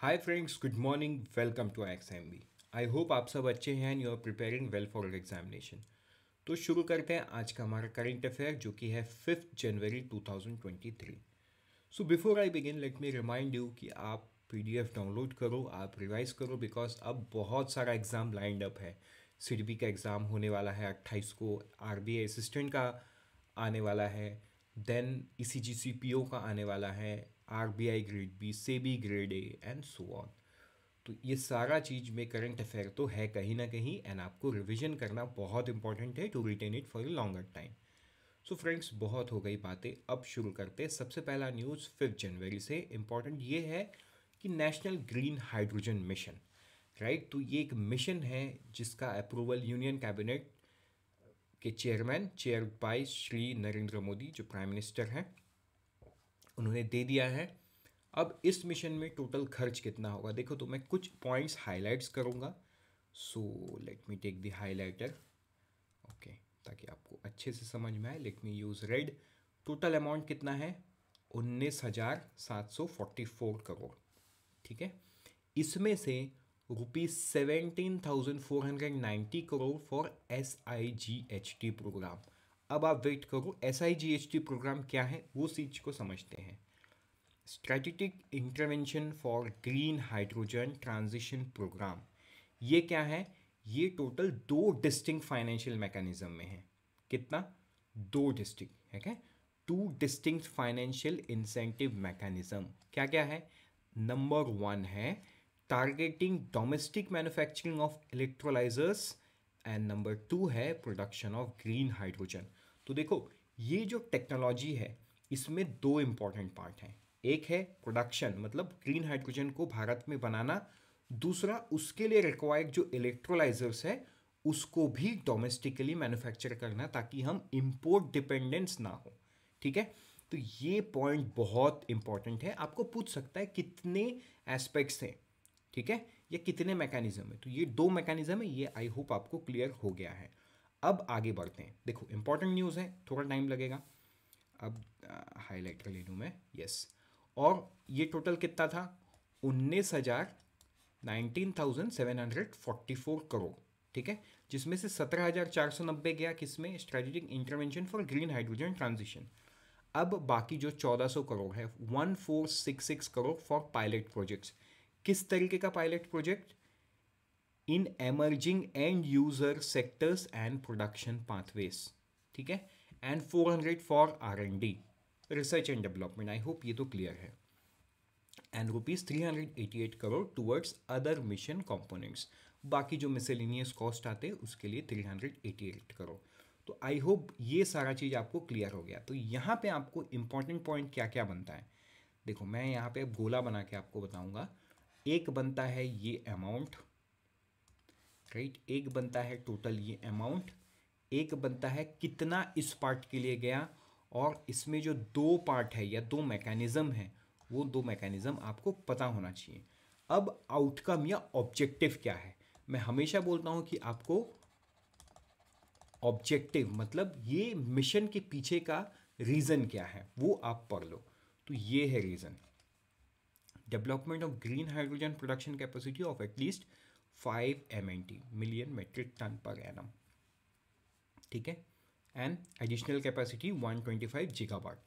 Hi friends good morning welcome to X M B I hope आप सब अच्छे हैं and you are preparing well for examination तो शुरू करते हैं आज का हमारा करंट अफेयर जो कि है fifth January 2023 so before I begin let me remind you कि आप पीडीएफ डाउनलोड करो, आप रिवाइज करो बिकॉज़ अब बहुत सारा एग्ज़ाम लाइंड अप है. सी का एग्ज़ाम होने वाला है, अट्ठाईस को आर असिस्टेंट का आने वाला है देन ई ओ का आने वाला है R B I grade, B से B grade A and so on तो ये सारा चीज़ में करंट अफेयर तो है कहीं ना कहीं एंड आपको रिविजन करना बहुत इंपॉर्टेंट है to retain it for a longer time so friends बहुत हो गई बातें, अब शुरू करते हैं। सबसे पहला न्यूज़ फिफ्थ जनवरी से इंपॉर्टेंट ये है कि national green hydrogen mission right तो ये एक मिशन है जिसका अप्रूवल यूनियन कैबिनेट के chairman chair by Shri Narendra Modi जो प्राइम मिनिस्टर हैं। उन्होंने दे दिया है। अब इस मिशन में टोटल खर्च कितना होगा? देखो तो मैं कुछ पॉइंट्स हाईलाइट्स करूँगा। So let me take the highlighter okay ताकि आपको अच्छे से समझ में आए। Let me use red total amount कितना है? उन्नीस हज़ार सात सौ फोर्टी फोर करोड़। ठीक है? इसमें से rupees seventeen thousand four hundred ninety crore for S I G H T programme अब आप वेट करो एस प्रोग्राम क्या है, वो चीज़ को समझते हैं। Strategic intervention for green hydrogen transition programme ये क्या है? ये टोटल दो डिस्टिंग फाइनेंशियल मैकेनिज्म में है। कितना? दो डिस्टिंग है? क्या two distinct financial incentive mechanism क्या क्या है? नंबर वन है targeting domestic manufacturing of electrolysers and number two है प्रोडक्शन ऑफ़ ग्रीन हाइड्रोजन तो देखो, ये जो टेक्नोलॉजी है, इसमें दो इंपॉर्टेंट पार्ट हैं। एक है प्रोडक्शन मतलब ग्रीन हाइड्रोजन को भारत में बनाना। दूसरा, उसके लिए रिक्वायर्ड जो इलेक्ट्रोलाइजर्स है, उसको भी डोमेस्टिकली मैन्युफैक्चर करना ताकि हम इम्पोर्ट डिपेंडेंस ना हो। ठीक है? तो ये पॉइंट बहुत इंपॉर्टेंट है। आपको पूछ सकता है कितने एस्पेक्ट्स हैं, ठीक है? या कितने मैकेनिज्म है? तो ये दो मैकेनिज्म है। ये आई होप आपको क्लियर हो गया है। अब आगे बढ़ते हैं देखो इंपॉर्टेंट न्यूज़ है थोड़ा टाइम लगेगा अब हाईलाइट कर ले लूँ मैं यस और ये टोटल कितना था उन्नीस हज़ार nineteen thousand seven hundred forty four crore ठीक है जिसमें से सत्रह हज़ार चार सौ नब्बे गया किसमें strategic intervention for green hydrogen transition अब बाकी जो चौदह सौ करोड़ है one four six six crore for pilot projects किस तरीके का pilot project in emerging end user sectors and production pathways ठीक है? And 400 for R and D research and development I hope ये तो क्लियर है. And rupees three hundred eighty eight crore towards other mission components बाकी जो miscellaneous cost आते हैं, उसके लिए three hundred eighty eight crore तो आई होप ये सारा चीज़ आपको क्लियर हो गया. तो यहाँ पे आपको इंपॉर्टेंट पॉइंट क्या क्या बनता है? देखो, मैं यहाँ पे गोला बना के आपको बताऊँगा. एक बनता है ये अमाउंट राइट एक बनता है टोटल ये अमाउंट एक बनता है कितना इस पार्ट के लिए गया, और इसमें जो दो पार्ट है या दो मैकेनिज्म है, वो दो मैकेनिज्म आपको पता होना चाहिए। अब आउटकम या ऑब्जेक्टिव क्या है? मैं हमेशा बोलता हूँ कि आपको ऑब्जेक्टिव मतलब ये मिशन के पीछे का रीज़न क्या है, वो आप पढ़ लो। तो ये है reason development of green hydrogen production capacity of at least five M N T million metric tonne per annum ठीक है? And additional capacity one twenty five gigawatt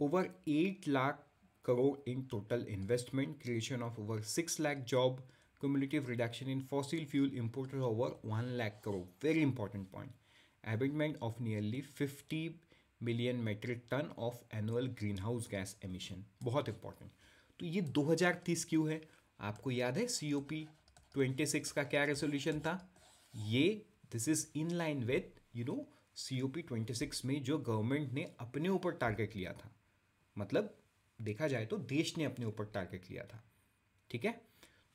over eight lakh crore in total investment creation of over six lakh job cumulative reduction in fossil fuel import over one lakh crore very important point abatement of nearly fifty million metric tonne of annual greenhouse gas emission बहुत important तो ये दो हज़ार तीस क्यों है? आपको याद है C O P twenty six का क्या रेजोल्यूशन था? ये this is in line with you know C O P twenty six में जो गवर्नमेंट ने अपने ऊपर टारगेट लिया था। मतलब देखा जाए तो देश ने अपने ऊपर टारगेट लिया था। ठीक है?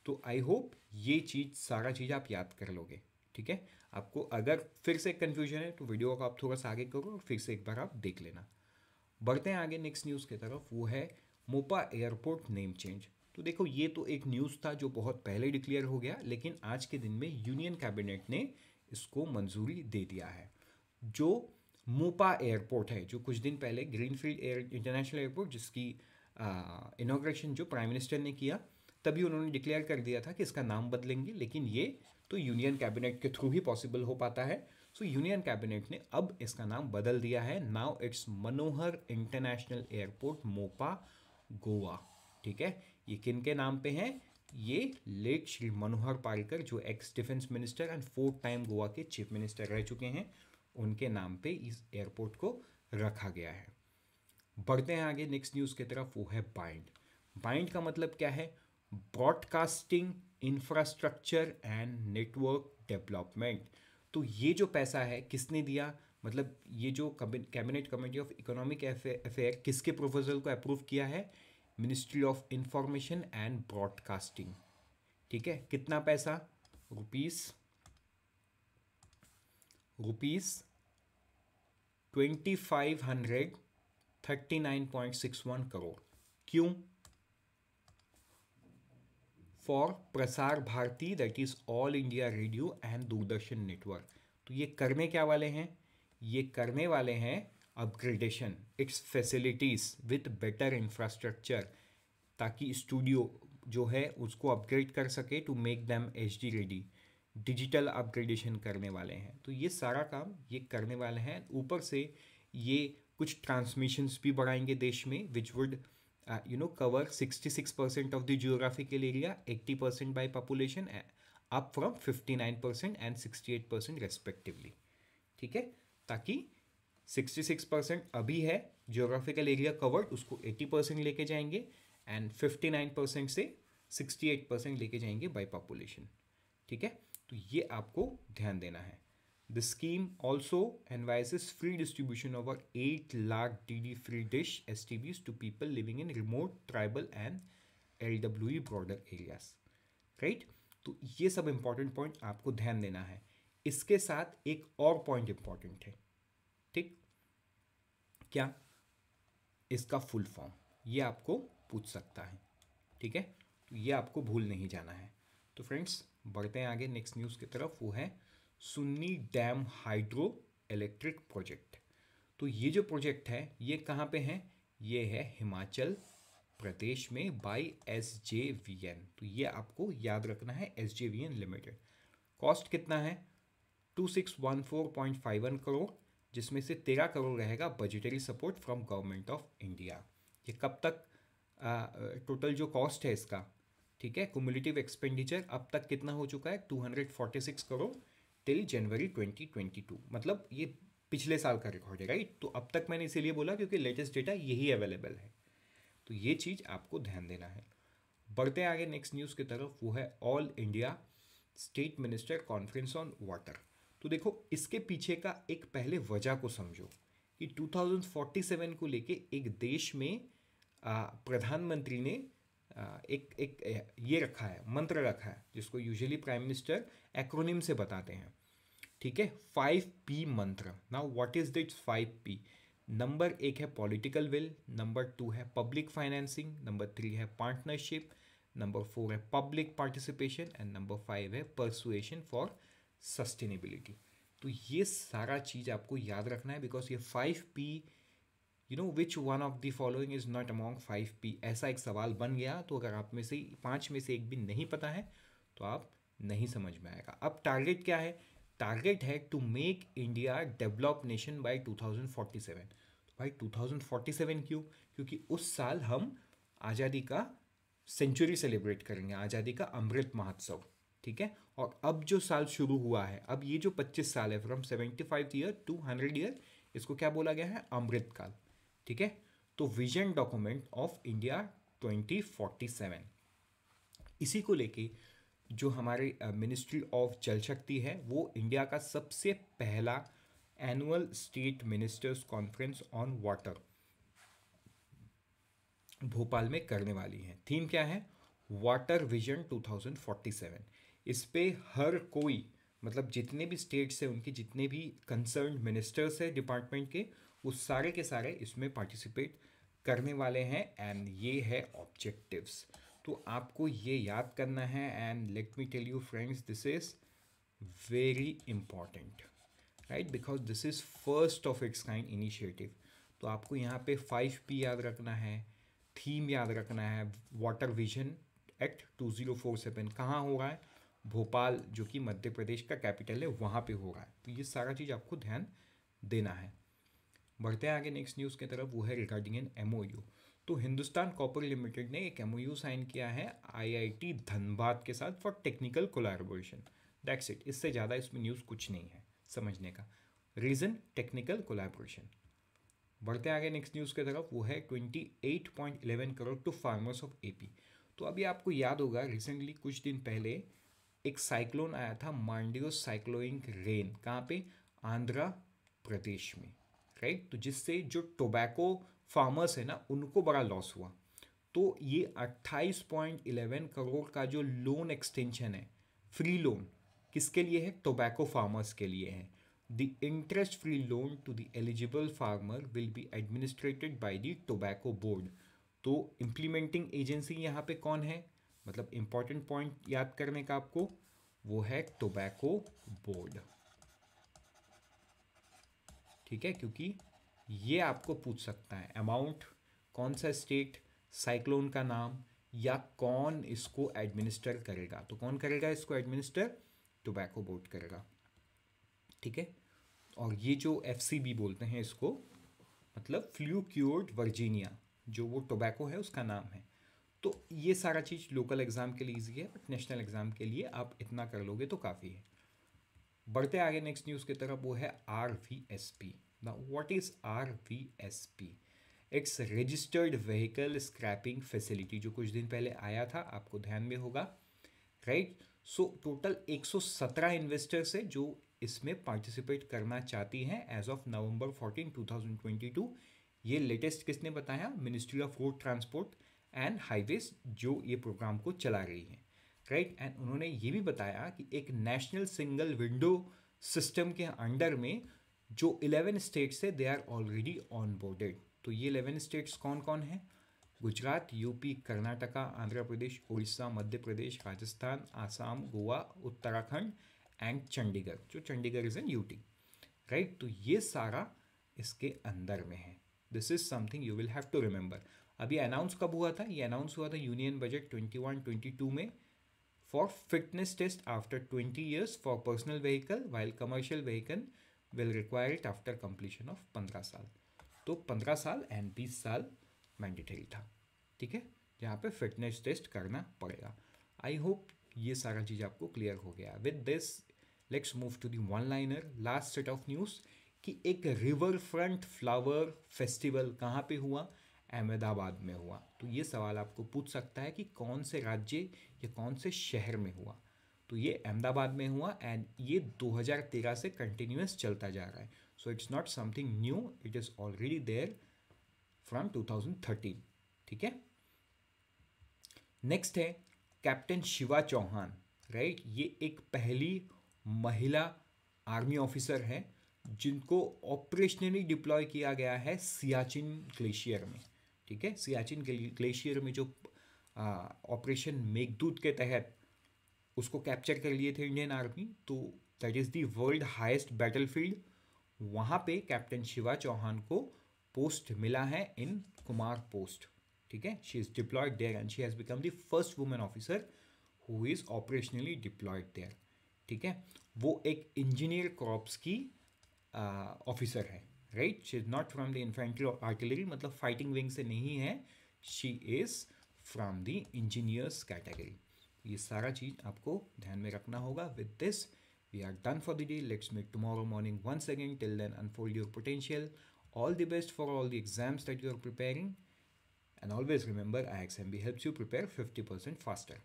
तो आई होप ये चीज़, सारा चीज़ आप याद कर लोगे। ठीक है? आपको अगर फिर से कन्फ्यूज़न है तो वीडियो को आप थोड़ा सा आगे करो और फिर से एक बार आप देख लेना। बढ़ते हैं आगे नेक्स्ट न्यूज़ की तरफ़, वो है, मोपा एयरपोर्ट नेम चेंज। तो देखो, ये तो एक न्यूज़ था जो बहुत पहले डिक्लेयर हो गया, लेकिन आज के दिन में यूनियन कैबिनेट ने इसको मंजूरी दे दिया है। जो मोपा एयरपोर्ट है, जो कुछ दिन पहले ग्रीनफील्ड एयर इंटरनेशनल एयरपोर्ट जिसकी इनाग्रेशन जो प्राइम मिनिस्टर ने किया, तभी उन्होंने डिक्लेयर कर दिया था कि इसका नाम बदलेंगे, लेकिन ये तो यूनियन कैबिनेट के थ्रू ही पॉसिबल हो पाता है। सो यूनियन कैबिनेट ने अब इसका नाम बदल दिया है। Now it's Manohar international airport Mopa, Goa, ठीक है? ये किन के नाम पे हैं? ये लेट श्री मनोहर पारिकर जो ex defence minister and fourth time Goa के चीफ मिनिस्टर रह चुके हैं, उनके नाम पे इस एयरपोर्ट को रखा गया है। बढ़ते हैं आगे नेक्स्ट न्यूज़ की तरफ़, वो है बाइंड बाइंड का मतलब क्या है? Broadcasting infrastructure and network development तो ये जो पैसा है, किसने दिया? मतलब ये जो cabinet committee of economic affair किसके प्रोपोजल को अप्रूव किया है? Ministry of information and broadcasting ठीक है? कितना पैसा? Rupees rupees twenty five hundred thirty nine point six one crore क्यों? For Prasar Bharati that is all India radio and Doordarshan network तो ये करने क्या वाले हैं? ये करने वाले हैं upgradation its facilities with better infrastructure ताकि स्टूडियो जो है उसको अपग्रेड कर सके to make them H D ready digital upgradation करने वाले हैं। तो ये सारा काम ये करने वाले हैं। ऊपर से ये कुछ ट्रांसमिशंस भी बढ़ाएँगे देश में which would you know cover sixty six percent of the geographical area eighty percent by population up from fifty nine percent and sixty eight percent respectively ठीक है? ताकि सिक्सटी सिक्स परसेंट अभी है जियोग्राफिकल एरिया कवर्ड उसको eighty percent लेके जाएँगे and fifty nine percent से sixty eight percent लेके जाएँगे बाई पॉपुलेशन ठीक है? तो ये आपको ध्यान देना है। The scheme also envisages free D over 8 lakh DD free dish STBs to people living in remote, tribal and LWE border areas right तो ये सब इंपॉर्टेंट पॉइंट आपको ध्यान देना है। इसके साथ एक और पॉइंट इंपॉर्टेंट है। क्या? इसका फुल फॉर्म ये आपको पूछ सकता है, ठीक है? तो ये आपको भूल नहीं जाना है। तो फ्रेंड्स बढ़ते हैं आगे नेक्स्ट न्यूज़ की तरफ़, वो है Sunni dam hydro electric project. तो ये जो प्रोजेक्ट है, ये कहाँ पे है? ये है हिमाचल प्रदेश में by S J V N तो ये आपको याद रखना है S J V N limited cost कितना है? Two six one four point five one crore जिसमें से तेरह करोड़ रहेगा budgetary support from government of India ये कब तक टोटल जो कॉस्ट है इसका, ठीक है? कुमुलेटिव एक्सपेंडिचर अब तक कितना हो चुका है? Two hundred forty six crore till January 2022 मतलब ये पिछले साल का रिकॉर्ड है राइट तो अब तक मैंने इसीलिए बोला क्योंकि लेटेस्ट डेटा यही अवेलेबल है। तो ये चीज़ आपको ध्यान देना है। बढ़ते आगे नेक्स्ट न्यूज़ की तरफ़, वो है all India state minister conference on water तो देखो, इसके पीछे का एक पहले वजह को समझो कि 2047 को लेके एक देश में प्रधानमंत्री ने एक एक ये रखा है, मंत्र रखा है, जिसको यूजुअली प्राइम मिनिस्टर एक्रोनिम से बताते हैं। ठीक है? फाइव पी मंत्र। Now what is that five P number एक है पॉलिटिकल विल नंबर टू है पब्लिक फाइनेंसिंग नंबर थ्री है पार्टनरशिप नंबर फोर है public participation and number five है परसुएशन फॉर सस्टेनेबिलिटी तो ये सारा चीज़ आपको याद रखना है बिकॉज़ ये five P you know which one of the following is not among five P ऐसा एक सवाल बन गया तो अगर आप में से पाँच में से एक भी नहीं पता है तो आप नहीं समझ में आएगा। अब टारगेट क्या है? टारगेट है to make India develop nation by two thousand forty seven तो भाई टू थाउज़ेंड फोर्टी सेवन क्यों? क्योंकि उस साल हम आज़ादी का सेंचुरी सेलिब्रेट करेंगे, आज़ादी का अमृत महोत्सव। ठीक है? और अब जो साल शुरू हुआ है, अब ये जो पच्चीस साल है from seventy five year to hundred year इसको क्या बोला गया है? अमृत काल ठीक है? तो vision document of India twenty forty seven इसी को लेके जो हमारे मिनिस्ट्री ऑफ़ जल शक्ति है, वो इंडिया का सबसे पहला annual state ministers conference on water Bhopal में करने वाली है। थीम क्या है? वाटर विजन 2047 इस पर हर कोई मतलब जितने भी स्टेट्स हैं, उनके जितने भी कंसर्न मिनिस्टर्स हैं डिपार्टमेंट के वो सारे के सारे इसमें पार्टिसिपेट करने वाले हैं एंड ये है ऑब्जेक्टिव्स तो आपको ये याद करना है and let me tell you friends this is very important right because this is first of its kind initiative तो आपको यहाँ पे फाइव पी याद रखना है थीम याद रखना है वाटर विजन एक्ट 2047 कहाँ हो रहा है? भोपाल, जो कि मध्य प्रदेश का कैपिटल है, वहाँ पे हो रहा है। तो ये सारा चीज़ आपको ध्यान देना है। बढ़ते हैं आगे नेक्स्ट न्यूज़ की तरफ़, वो है रिगार्डिंग एन एम तो हिंदुस्तान कॉपर लिमिटेड ने एक एमओयू साइन किया है आईआईटी धनबाद के साथ for technical collaboration that's it इससे ज़्यादा इसमें न्यूज़ कुछ नहीं है, समझने का। रीज़न टेक्निकल कोलाबोरेशन बढ़ते आगे नेक्स्ट न्यूज़ की तरफ़, वो है twenty eight point eleven crore to farmers of AP तो अभी आपको याद होगा रिसेंटली कुछ दिन पहले एक साइक्लोन आया था मांडियो साइक्लोइंग रेन कहाँ पे? आंध्र प्रदेश में राइट तो जिससे जो टोबैको फार्मर्स है ना, उनको बड़ा लॉस हुआ। तो ये 28.11 करोड़ का जो लोन एक्सटेंशन है फ्री लोन किसके लिए है? टोबैको फार्मर्स के लिए है। The interest free loan to the eligible farmer will be administered by the tobacco board तो इम्प्लीमेंटिंग एजेंसी यहाँ पे कौन है? मतलब इंपॉर्टेंट पॉइंट याद करने का आपको, वो है टोबैको बोर्ड ठीक है? क्योंकि ये आपको पूछ सकता है अमाउंट कौन सा स्टेट साइक्लोन का नाम, या कौन इसको एडमिनिस्टर करेगा? तो कौन करेगा इसको एडमिनिस्टर टोबैको बोर्ड करेगा। ठीक है? और ये जो एफसीबी बोलते हैं इसको मतलब फ्लू क्योर्ड वर्जीनिया जो वो टोबैको है उसका नाम है। तो ये सारा चीज़ लोकल एग्ज़ाम के लिए ईजी है बट नेशनल एग्ज़ाम के लिए आप इतना कर लोगे तो काफ़ी है। बढ़ते आगे नेक्स्ट न्यूज़ की तरफ़, वो है आर वी एस पी ना what is R V S P it's registered vehicle scrapping facility जो कुछ दिन पहले आया था, आपको ध्यान में होगा। राइट सो टोटल 117 इन्वेस्टर्स है जो इसमें पार्टिसिपेट करना चाहती हैं एज ऑफ़ नवंबर 14 2022 ये लेटेस्ट किसने बताया? Ministry of road transport and highways जो ये प्रोग्राम को चला रही हैं राइट? एंड उन्होंने ये भी बताया कि एक नेशनल सिंगल विंडो सिस्टम के अंडर में जो 11 स्टेट्स है they are already onboarded तो ये 11 स्टेट्स कौन कौन हैं? गुजरात यूपी कर्नाटका, आंध्र प्रदेश उड़ीसा मध्य प्रदेश, राजस्थान, आसाम, गोवा, उत्तराखंड एंड चंडीगढ़, जो Chandigarh is a UT right तो ये सारा इसके अंदर में है। This is something you will have to remember अभी अनाउंस कब हुआ था? ये अनाउंस हुआ था union budget twenty one twenty two में for fitness test after twenty years for personal vehicle while commercial vehicle will require it after completion of पंद्रह साल। तो पंद्रह साल एंड बीस साल मैंडेटरी था। ठीक है? जहाँ पे फिटनेस टेस्ट करना पड़ेगा। आई होप ये सारा चीज़ आपको क्लियर हो गया। With this let's move to the one liner last set of news कि एक रिवर फ्रंट फ्लावर फेस्टिवल कहाँ पे हुआ? अहमदाबाद में हुआ। तो ये सवाल आपको पूछ सकता है कि कौन से राज्य या कौन से शहर में हुआ। तो ये अहमदाबाद में हुआ एंड ये 2013 से कंटिन्यूस चलता जा रहा है। So it's not something new it is already there from 2013 ठीक है? नेक्स्ट है कैप्टन शिवा चौहान राइट ये एक पहली महिला आर्मी ऑफिसर है, जिनको ऑपरेशनली डिप्लॉय किया गया है सियाचिन ग्लेशियर में। ठीक है? सियाचिन ग्लेशियर में जो ऑपरेशन मेघदूत के तहत उसको कैप्चर कर लिए थे इंडियन आर्मी तो that is the world highest battle field वहाँ पे कैप्टन शिवा चौहान को पोस्ट मिला है इन कुमार पोस्ट ठीक है? She is deployed there and she has become the first women officer who is operationally deployed there ठीक है? वो एक इंजीनियर क्रॉप्स की ऑफिसर है। Right she is not from the infantry artillery मतलब फाइटिंग विंग से नहीं है. She is from the engineers category ये सारा चीज़ आपको ध्यान में रखना होगा. With this we are done for the day let's make tomorrow morning once again till then unfold your potential all the best for all the exams that you are preparing. And always remember B helps you prepare 50% faster.